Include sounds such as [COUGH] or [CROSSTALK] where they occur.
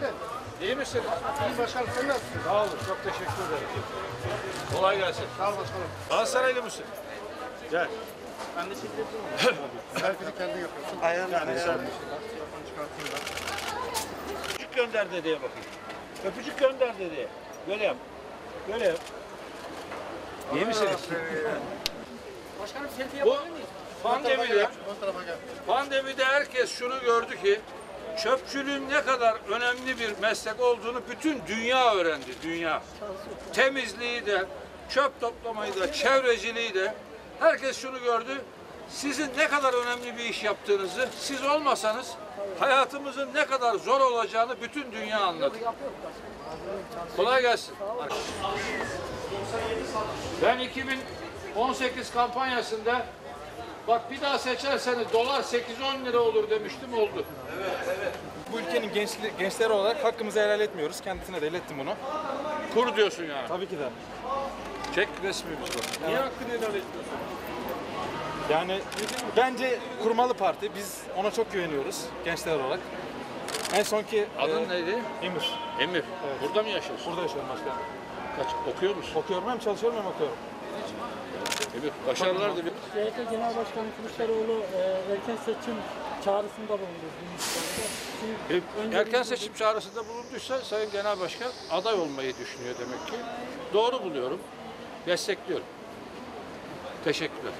misiniz? İyi başkanım sen nasılsın? Sağ olun. Çok teşekkür ederim. Kolay gelsin. Sağ ol başkanım. Galatasaraylı mısın? Gel. Selfie'ni [LAUGHS] kendin yapıyorsun. Ayağım Yani sen çıkartayım ben. öpücük gönder dedeye bakayım. Öpücük gönder dedeye. Böyle yap. Böyle yap. İyi misiniz? [LAUGHS] Başkanım selfie yapabilir miyiz? pandemide, Ön tarafa gel. pandemide herkes şunu gördü ki çöpçülüğün ne kadar önemli bir meslek olduğunu bütün dünya öğrendi. Dünya. Temizliği de, çöp toplamayı da, çevreciliği de herkes şunu gördü. Sizin ne kadar önemli bir iş yaptığınızı, siz olmasanız hayatımızın ne kadar zor olacağını bütün dünya anladı. Kolay gelsin. Ben 2018 kampanyasında bak bir daha seçerseniz dolar 8-10 lira olur demiştim oldu. Bu ülkenin gençli, gençleri olarak hakkımızı helal etmiyoruz. Kendisine de ilettim bunu. Kur diyorsun yani. Tabii ki de. Çek resmimiz var. Niye hakkını helal etmiyorsun? Yani bence kurmalı parti. Biz ona çok güveniyoruz gençler olarak. En sonki Adın e, neydi? Emir. Emir. Burada mı yaşıyorsun? Burada yaşıyorum başkanım. Kaç? Okuyor musun? Okuyorum hem çalışıyorum hem okuyorum. Emir. Başarılar diliyorum. CHP Genel Başkanı Kılıçdaroğlu e, erken seçim çağrısında bulundu. Şimdi önce Erken seçim çağrısında bulunduysa Sayın Genel Başkan aday olmayı düşünüyor demek ki. Doğru buluyorum. Destekliyorum. Teşekkürler.